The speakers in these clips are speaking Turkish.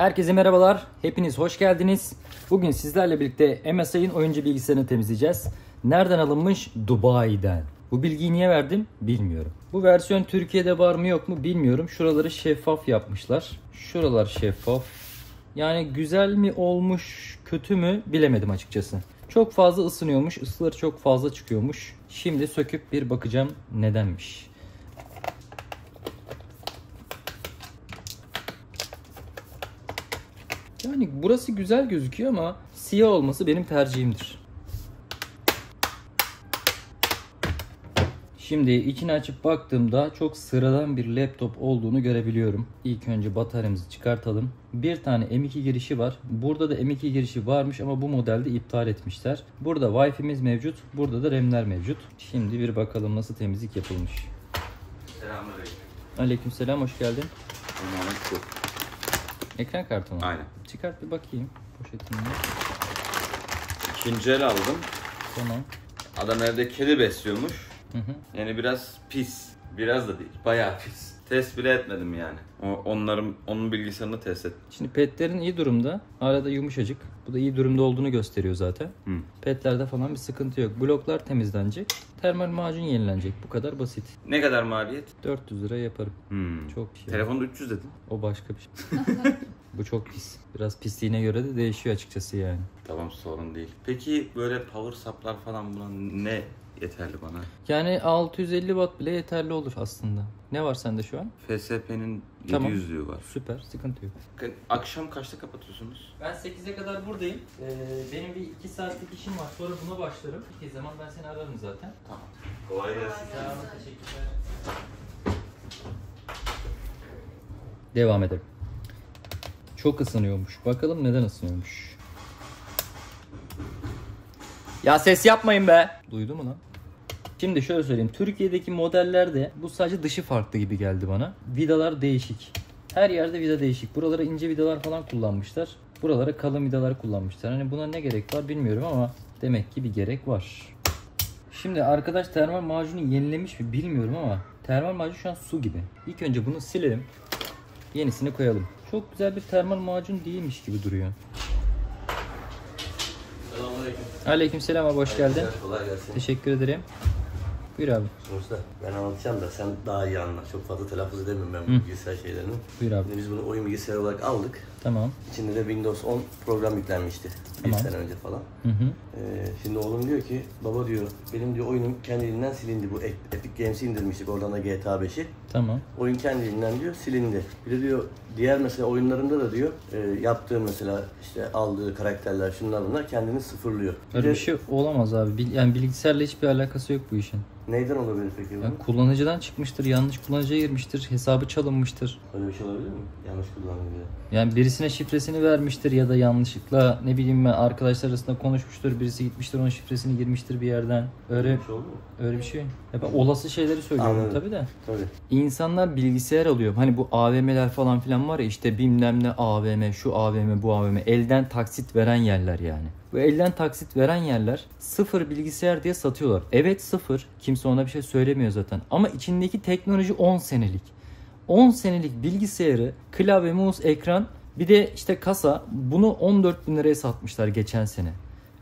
Herkese merhabalar. Hepiniz hoş geldiniz. Bugün sizlerle birlikte MSI'ın oyuncu bilgisayarını temizleyeceğiz. Nereden alınmış? Dubai'den. Bu bilgiyi niye verdim? Bilmiyorum. Bu versiyon Türkiye'de var mı yok mu bilmiyorum. Şuraları şeffaf yapmışlar. Şuralar şeffaf. Yani güzel mi olmuş, kötü mü bilemedim açıkçası. Çok fazla ısınıyormuş, ısıları çok fazla çıkıyormuş. Şimdi söküp bir bakacağım nedenmiş. Yani burası güzel gözüküyor ama siyah olması benim tercihimdir. Şimdi içini açıp baktığımda çok sıradan bir laptop olduğunu görebiliyorum. İlk önce bataryamızı çıkartalım. Bir tane M2 girişi var. Burada da M2 girişi varmış ama bu modelde iptal etmişler. Burada Wi-Fi'miz mevcut. Burada da RAM'ler mevcut. Şimdi bir bakalım nasıl temizlik yapılmış. Selamünaleyküm. Aleykümselam hoş geldin. Bu. Ekran kartı mı? Aynen. Çıkart bir bakayım poşetini. İkinci el aldım. Tamam. Adam evde kedi besliyormuş. Hı hı. Yani biraz pis. Biraz da değil. Bayağı pis. Test bile etmedim yani. O, onların onun bilgisayarını test et. Şimdi petlerin iyi durumda. Hala da yumuşacık. Bu da iyi durumda olduğunu gösteriyor zaten. Hı. Petlerde falan bir sıkıntı yok. Bloklar temizlenecek. Termal macun yenilenecek. Bu kadar basit. Ne kadar maliyet? 400 lira yaparım. Hmm. Çok şey. Telefonda 300 dedin. O başka bir şey. Bu çok pis. Biraz pisliğine göre de değişiyor açıkçası yani. Tamam sorun değil. Peki böyle power supply falan buna ne yeterli bana? Yani 650 watt bile yeterli olur aslında. Ne var sende şu an? FSP'nin Tamam. 700'lüğü var. Süper. Sıkıntı yok. Akşam kaçta kapatıyorsunuz? Ben 8'e kadar buradayım. Ee, benim bir 2 saatlik işim var. Sonra buna başlarım. İlk zaman ben seni ararım zaten. Tamam. Kolay gelsin. Sağ olun, teşekkürler. Devam edelim. Çok ısınıyormuş. Bakalım neden ısınıyormuş. Ya ses yapmayın be. Duydu mu lan? Şimdi şöyle söyleyeyim. Türkiye'deki modellerde bu sadece dışı farklı gibi geldi bana. Vidalar değişik. Her yerde vida değişik. Buralara ince vidalar falan kullanmışlar. Buralara kalın vidalar kullanmışlar. Hani buna ne gerek var bilmiyorum ama demek ki bir gerek var. Şimdi arkadaş termal macunu yenilemiş mi bilmiyorum ama termal macun şu an su gibi. İlk önce bunu silelim. Yenisini koyalım. Çok güzel bir termal macun değilmiş gibi duruyor. Selamünaleyküm. Aleykümselam abi hoş geldin. Kolay gelsin. Teşekkür ederim. Buyur abi. Sonuçta ben anlatacağım da sen daha iyi anla. Çok fazla telaffuz edemiyorum ben bu bilgisayar şeylerini. Buyur abi. Şimdi biz bunu oyun bilgisayarı olarak aldık. Tamam. İçinde de Windows 10 program yüklenmişti. Bir Tamam. sene önce falan. Hı hı. Ee, şimdi oğlum diyor ki baba diyor benim diyor oyunum kendiliğinden silindi. Bu Ep- Epic Games'i indirmiştik oradan da GTA 5'i. Tamam. Oyun kendiliğinden diyor silindi. Bir de diyor diğer mesela oyunlarında da diyor e, yaptığı mesela işte aldığı karakterler şunlar bunlar kendini sıfırlıyor. Bir Öyle de bir şey olamaz abi. Bil- Yani bilgisayarla hiçbir alakası yok bu işin. neyden olabilir peki bu? Yani kullanıcıdan çıkmıştır, yanlış kullanıcıya girmiştir, hesabı çalınmıştır. Öyle bir şey olabilir mi? Yanlış kullanılıyor. Yani birisine şifresini vermiştir ya da yanlışlıkla ne bileyim ben arkadaşlar arasında konuşmuştur. Birisi gitmiştir onun şifresini girmiştir bir yerden. Öyle Öyle bir şey oldu mu? öyle bir şey. Ya ben olası şeyleri söylüyorum Anladım. tabii de. Tabii. İnsanlar bilgisayar alıyor. Hani bu AVM'ler falan filan var ya işte bilmem ne AVM, şu AVM, bu AVM. Elden taksit veren yerler yani. Bu elden taksit veren yerler sıfır bilgisayar diye satıyorlar. Evet sıfır. Kimse ona bir şey söylemiyor zaten. Ama içindeki teknoloji 10 senelik. 10 senelik bilgisayarı, klavye, mouse, ekran bir de işte kasa bunu 14 bin liraya satmışlar geçen sene.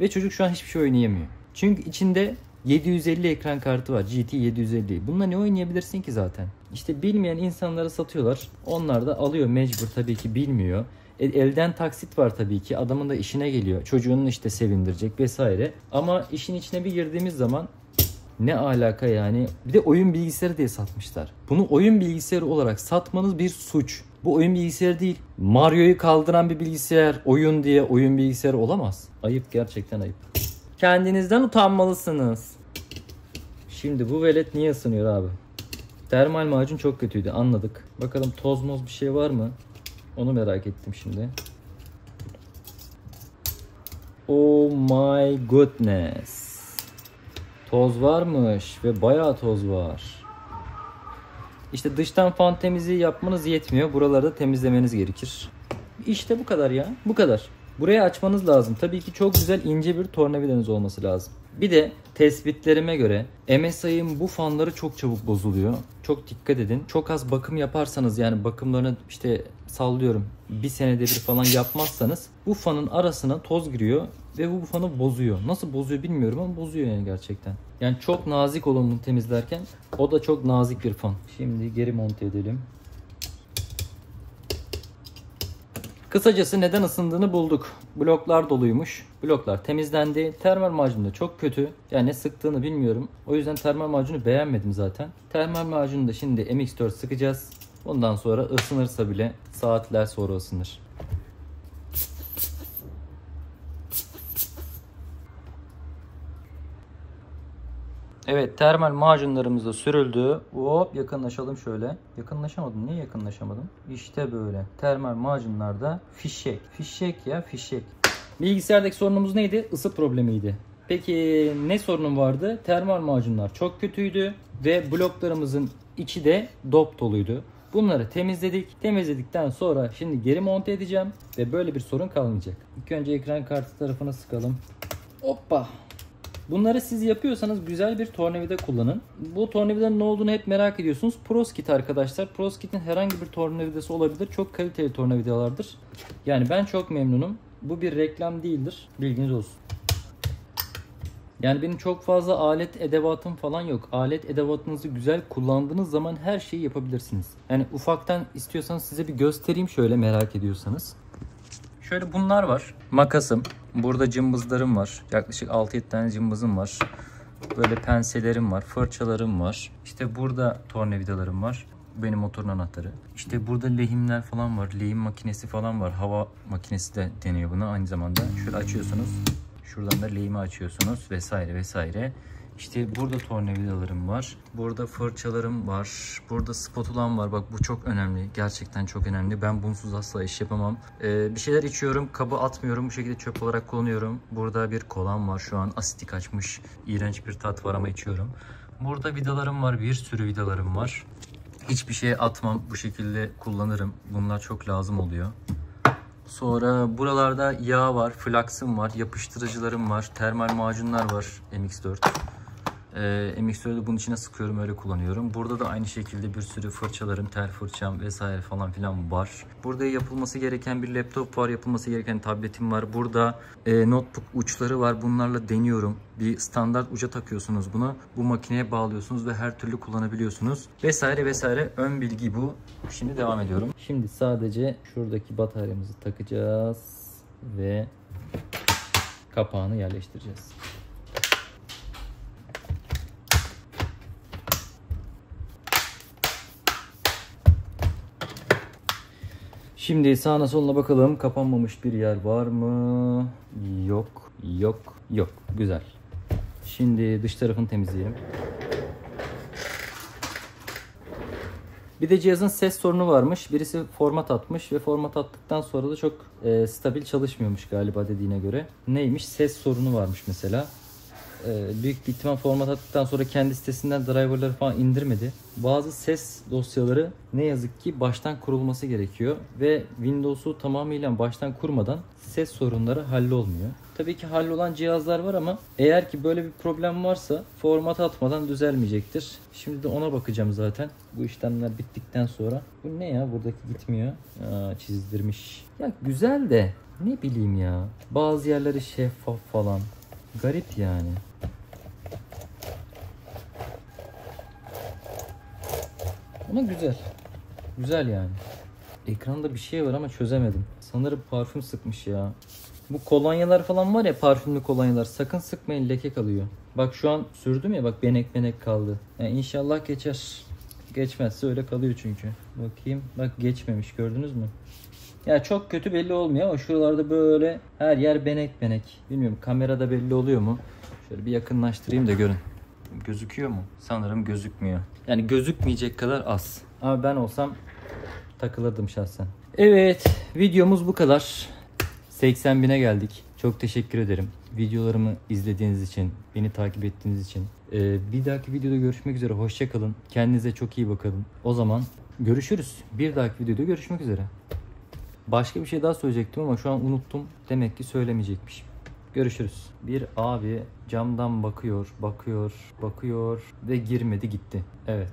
Ve çocuk şu an hiçbir şey oynayamıyor. Çünkü içinde 750 ekran kartı var. GT 750. Bununla ne oynayabilirsin ki zaten? İşte bilmeyen insanlara satıyorlar. Onlar da alıyor mecbur tabii ki bilmiyor. E, elden taksit var tabii ki. Adamın da işine geliyor. Çocuğunu işte sevindirecek vesaire. Ama işin içine bir girdiğimiz zaman ne alaka yani? Bir de oyun bilgisayarı diye satmışlar. Bunu oyun bilgisayarı olarak satmanız bir suç. Bu oyun bilgisayarı değil. Mario'yu kaldıran bir bilgisayar, oyun diye oyun bilgisayarı olamaz. Ayıp gerçekten ayıp. Kendinizden utanmalısınız. Şimdi bu velet niye ısınıyor abi? Termal macun çok kötüydü anladık. Bakalım toz moz bir şey var mı? Onu merak ettim şimdi. Oh my goodness. Toz varmış ve bayağı toz var. İşte dıştan fan temizliği yapmanız yetmiyor. Buraları temizlemeniz gerekir. İşte bu kadar ya. Bu kadar. Burayı açmanız lazım. Tabii ki çok güzel ince bir tornavidanız olması lazım. Bir de tespitlerime göre MSI'ın bu fanları çok çabuk bozuluyor. Çok dikkat edin. Çok az bakım yaparsanız yani bakımlarını işte sallıyorum bir senede bir falan yapmazsanız bu fanın arasına toz giriyor ve bu fanı bozuyor. Nasıl bozuyor bilmiyorum ama bozuyor yani gerçekten. Yani çok nazik olun temizlerken. O da çok nazik bir fan. Şimdi geri monte edelim. Kısacası neden ısındığını bulduk. Bloklar doluymuş. Bloklar temizlendi. Termal macun da çok kötü. Yani ne sıktığını bilmiyorum. O yüzden termal macunu beğenmedim zaten. Termal macunu da şimdi MX4 sıkacağız. Ondan sonra ısınırsa bile saatler sonra ısınır. Evet termal macunlarımız da sürüldü. Hop yakınlaşalım şöyle. Yakınlaşamadım. Niye yakınlaşamadım? İşte böyle. Termal macunlarda fişek. Fişek ya fişek. Bilgisayardaki sorunumuz neydi? Isı problemiydi. Peki ne sorunum vardı? Termal macunlar çok kötüydü ve bloklarımızın içi de dop doluydu. Bunları temizledik. Temizledikten sonra şimdi geri monte edeceğim ve böyle bir sorun kalmayacak. İlk önce ekran kartı tarafına sıkalım. Hoppa. Bunları siz yapıyorsanız güzel bir tornavida kullanın. Bu tornavidanın ne olduğunu hep merak ediyorsunuz. Proskit arkadaşlar. Proskit'in herhangi bir tornavidası olabilir. Çok kaliteli tornavidalardır. Yani ben çok memnunum. Bu bir reklam değildir. Bilginiz olsun. Yani benim çok fazla alet edevatım falan yok. Alet edevatınızı güzel kullandığınız zaman her şeyi yapabilirsiniz. Yani ufaktan istiyorsanız size bir göstereyim şöyle merak ediyorsanız. Şöyle bunlar var. Makasım. Burada cımbızlarım var. Yaklaşık 6-7 tane cımbızım var. Böyle penselerim var. Fırçalarım var. İşte burada tornavidalarım var. Benim motorun anahtarı. İşte burada lehimler falan var. Lehim makinesi falan var. Hava makinesi de deniyor buna aynı zamanda. Şöyle açıyorsunuz. Şuradan da lehimi açıyorsunuz vesaire vesaire. İşte burada tornavidalarım var. Burada fırçalarım var. Burada spatulam var. Bak bu çok önemli. Gerçekten çok önemli. Ben bunsuz asla iş yapamam. Ee, bir şeyler içiyorum. Kabı atmıyorum. Bu şekilde çöp olarak kullanıyorum. Burada bir kolam var şu an. Asitik açmış. İğrenç bir tat var ama içiyorum. Burada vidalarım var. Bir sürü vidalarım var. Hiçbir şeye atmam. Bu şekilde kullanırım. Bunlar çok lazım oluyor. Sonra buralarda yağ var, flaksım var, yapıştırıcılarım var, termal macunlar var MX4. Ee, MX4'ü bunun içine sıkıyorum öyle kullanıyorum. Burada da aynı şekilde bir sürü fırçalarım, tel fırçam vesaire falan filan var. Burada yapılması gereken bir laptop var, yapılması gereken tabletim var. Burada e, notebook uçları var. Bunlarla deniyorum. Bir standart uca takıyorsunuz buna. Bu makineye bağlıyorsunuz ve her türlü kullanabiliyorsunuz. Vesaire vesaire. Ön bilgi bu. Şimdi devam ediyorum. Şimdi sadece şuradaki bataryamızı takacağız ve kapağını yerleştireceğiz. Şimdi sağına soluna bakalım. Kapanmamış bir yer var mı? Yok. Yok. Yok. Güzel. Şimdi dış tarafını temizleyelim. Bir de cihazın ses sorunu varmış. Birisi format atmış ve format attıktan sonra da çok e, stabil çalışmıyormuş galiba dediğine göre. Neymiş? Ses sorunu varmış mesela. E, büyük bir ihtimal format attıktan sonra kendi sitesinden driverları falan indirmedi. Bazı ses dosyaları ne yazık ki baştan kurulması gerekiyor ve Windows'u tamamıyla baştan kurmadan ses sorunları hallolmuyor. Tabii ki hallolan cihazlar var ama eğer ki böyle bir problem varsa format atmadan düzelmeyecektir. Şimdi de ona bakacağım zaten. Bu işlemler bittikten sonra. Bu ne ya buradaki gitmiyor. Aa, çizdirmiş. Ya güzel de ne bileyim ya. Bazı yerleri şeffaf falan. Garip yani. Ama güzel. Güzel yani. Ekranda bir şey var ama çözemedim. Sanırım parfüm sıkmış ya. Bu kolonyalar falan var ya parfümlü kolonyalar. Sakın sıkmayın leke kalıyor. Bak şu an sürdüm ya bak benek benek kaldı. Yani inşallah geçer. Geçmezse öyle kalıyor çünkü. Bakayım. Bak geçmemiş gördünüz mü? Ya çok kötü belli olmuyor ama şuralarda böyle her yer benek benek. Bilmiyorum kamerada belli oluyor mu? Şöyle bir yakınlaştırayım da görün. Gözüküyor mu? Sanırım gözükmüyor. Yani gözükmeyecek kadar az. Ama ben olsam takılırdım şahsen. Evet videomuz bu kadar. 80 bine geldik. Çok teşekkür ederim. Videolarımı izlediğiniz için, beni takip ettiğiniz için. Ee, bir dahaki videoda görüşmek üzere. Hoşçakalın. Kendinize çok iyi bakalım. O zaman görüşürüz. Bir dahaki videoda görüşmek üzere. Başka bir şey daha söyleyecektim ama şu an unuttum. Demek ki söylemeyecekmişim. Görüşürüz. Bir abi camdan bakıyor, bakıyor, bakıyor ve girmedi gitti. Evet.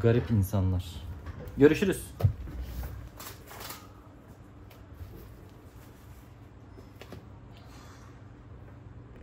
Garip insanlar. Görüşürüz.